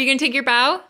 Are you going to take your bow?